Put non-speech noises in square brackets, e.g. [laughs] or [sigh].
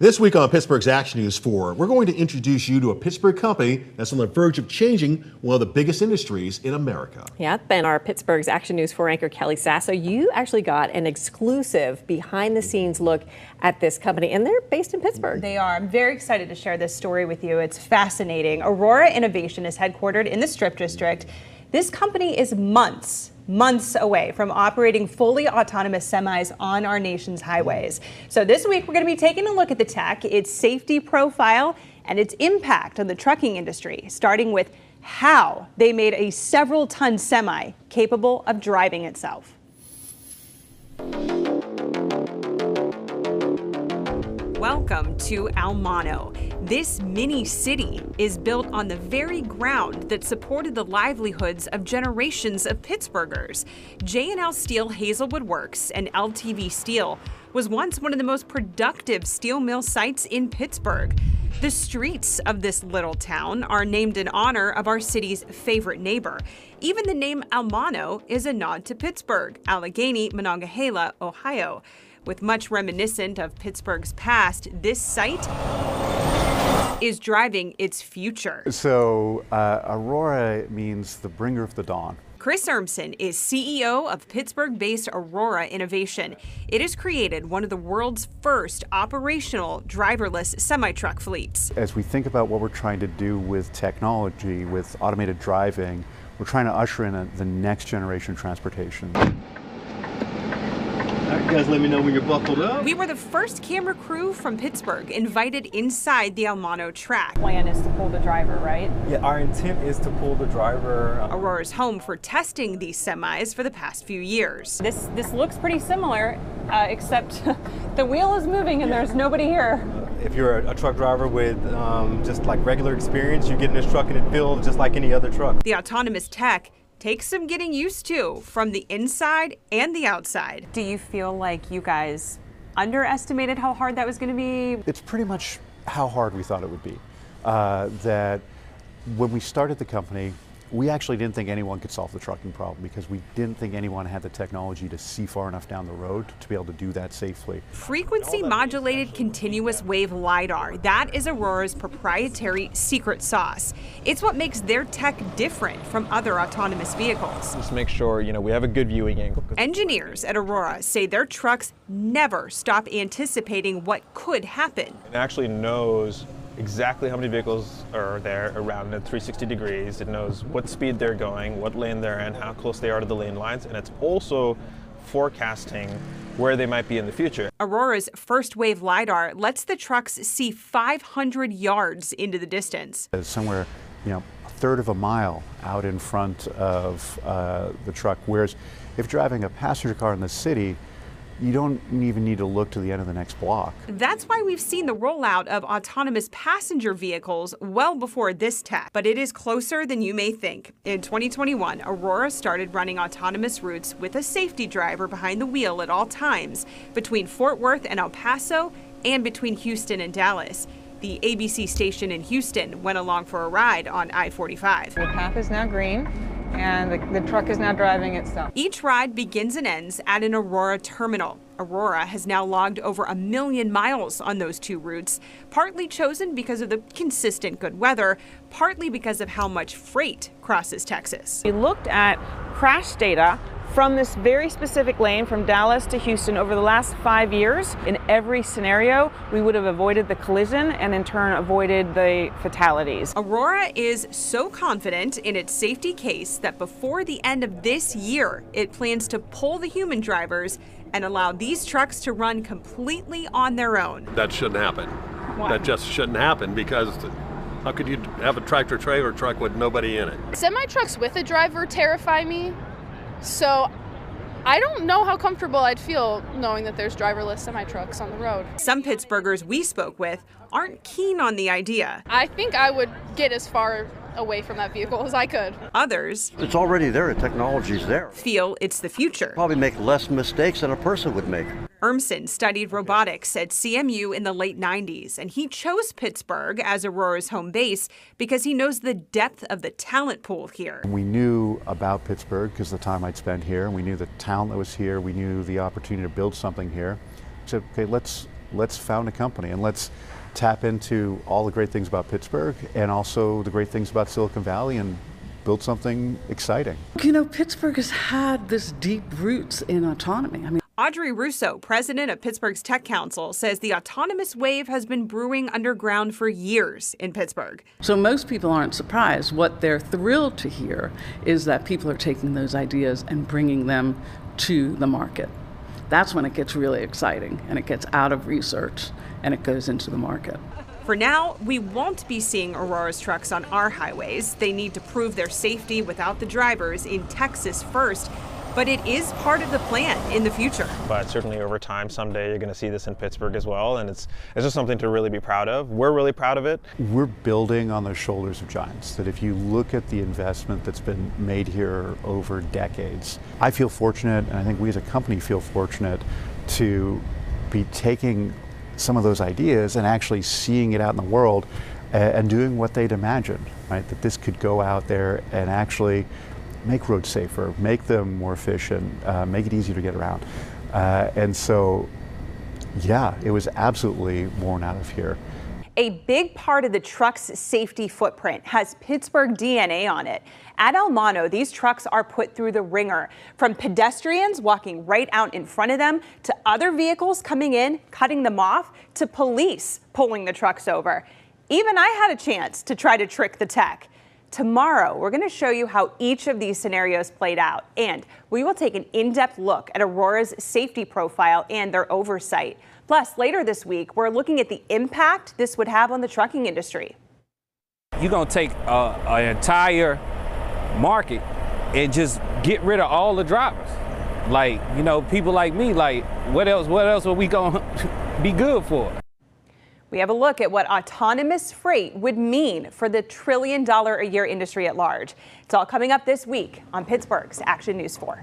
This week on Pittsburgh's Action News 4, we're going to introduce you to a Pittsburgh company that's on the verge of changing one of the biggest industries in America. Yeah, Ben, our Pittsburgh's Action News 4 anchor Kelly Sasso, you actually got an exclusive behind the scenes look at this company, and they're based in Pittsburgh. They are. I'm very excited to share this story with you. It's fascinating. Aurora Innovation is headquartered in the Strip District. This company is months months away from operating fully autonomous semis on our nation's highways. So this week we're going to be taking a look at the tech, its safety profile, and its impact on the trucking industry, starting with how they made a several ton semi capable of driving itself. Welcome to Almono. This mini city is built on the very ground that supported the livelihoods of generations of Pittsburghers. J&L Steel Hazelwood Works and LTV Steel was once one of the most productive steel mill sites in Pittsburgh. The streets of this little town are named in honor of our city's favorite neighbor. Even the name Almono is a nod to Pittsburgh, Allegheny, Monongahela, Ohio. With much reminiscent of Pittsburgh's past, this site is driving its future. So, uh, Aurora means the bringer of the dawn. Chris Urmson is CEO of Pittsburgh based Aurora Innovation. It has created one of the world's first operational driverless semi truck fleets. As we think about what we're trying to do with technology, with automated driving, we're trying to usher in a, the next generation transportation. All right, you guys let me know when you're buckled up. We were the first camera crew from Pittsburgh invited inside the Almono track. Plan is to pull the driver, right? Yeah, our intent is to pull the driver. Aurora's home for testing these semis for the past few years. This this looks pretty similar, uh, except [laughs] the wheel is moving and there's nobody here. If you're a, a truck driver with um, just like regular experience, you get in this truck and it feels just like any other truck. The autonomous tech takes some getting used to from the inside and the outside. Do you feel like you guys underestimated how hard that was going to be? It's pretty much how hard we thought it would be. Uh, that when we started the company, we actually didn't think anyone could solve the trucking problem because we didn't think anyone had the technology to see far enough down the road to be able to do that safely. Frequency modulated continuous wave LiDAR. That is Aurora's proprietary secret sauce. It's what makes their tech different from other autonomous vehicles. Just make sure, you know, we have a good viewing angle. Engineers at Aurora say their trucks never stop anticipating what could happen. It actually knows exactly how many vehicles are there around at 360 degrees. It knows what speed they're going, what lane they're in, how close they are to the lane lines, and it's also forecasting where they might be in the future. Aurora's first wave LiDAR lets the trucks see 500 yards into the distance. It's somewhere, you know, a third of a mile out in front of uh, the truck, whereas if driving a passenger car in the city, you don't even need to look to the end of the next block. That's why we've seen the rollout of autonomous passenger vehicles well before this tech, but it is closer than you may think. In 2021, Aurora started running autonomous routes with a safety driver behind the wheel at all times between Fort Worth and El Paso and between Houston and Dallas. The ABC station in Houston went along for a ride on I 45. The path is now green and the, the, truck is now driving itself. Each ride begins and ends at an Aurora terminal. Aurora has now logged over a million miles on those two routes, partly chosen because of the consistent good weather, partly because of how much freight crosses Texas. We looked at crash data from this very specific lane from Dallas to Houston over the last five years, in every scenario, we would have avoided the collision and in turn avoided the fatalities. Aurora is so confident in its safety case that before the end of this year, it plans to pull the human drivers and allow these trucks to run completely on their own. That shouldn't happen. Why? That just shouldn't happen because how could you have a tractor trailer truck with nobody in it? Semi trucks with a driver terrify me so I don't know how comfortable I'd feel knowing that there's driverless semi trucks on the road. Some Pittsburghers we spoke with aren't keen on the idea. I think I would get as far away from that vehicle as I could. Others, it's already there, the technology's there. Feel it's the future. Probably make less mistakes than a person would make. Urmson studied robotics at CMU in the late 90s, and he chose Pittsburgh as Aurora's home base because he knows the depth of the talent pool here. We knew about Pittsburgh because the time I'd spent here, we knew the talent that was here, we knew the opportunity to build something here. So, okay, let's let's found a company and let's tap into all the great things about Pittsburgh and also the great things about Silicon Valley and build something exciting. You know, Pittsburgh has had this deep roots in autonomy. I mean, Audrey Russo, president of Pittsburgh's Tech Council, says the autonomous wave has been brewing underground for years in Pittsburgh. so most people aren't surprised. What they're thrilled to hear is that people are taking those ideas and bringing them to the market. That's when it gets really exciting and it gets out of research and it goes into the market. For now, we won't be seeing Aurora's trucks on our highways. They need to prove their safety without the drivers in Texas first. But it is part of the plan in the future. But certainly over time, someday you're going to see this in Pittsburgh as well, and it's it's just something to really be proud of. We're really proud of it. We're building on the shoulders of giants. That if you look at the investment that's been made here over decades, I feel fortunate, and I think we as a company feel fortunate to be taking some of those ideas and actually seeing it out in the world and doing what they'd imagined, right? That this could go out there and actually make roads safer, make them more efficient, uh, make it easier to get around. Uh, and so, yeah, it was absolutely worn out of here. A big part of the truck's safety footprint has Pittsburgh DNA on it. At Almono, these trucks are put through the wringer, from pedestrians walking right out in front of them, to other vehicles coming in, cutting them off, to police pulling the trucks over. Even I had a chance to try to trick the tech. Tomorrow, we're going to show you how each of these scenarios played out, and we will take an in depth look at Aurora's safety profile and their oversight. Plus, later this week, we're looking at the impact this would have on the trucking industry. You're gonna take uh, an entire market and just get rid of all the drivers. Like, you know, people like me, like, what else, what else are we gonna [laughs] be good for? We have a look at what autonomous freight would mean for the trillion dollar a year industry at large. It's all coming up this week on Pittsburgh's Action News 4.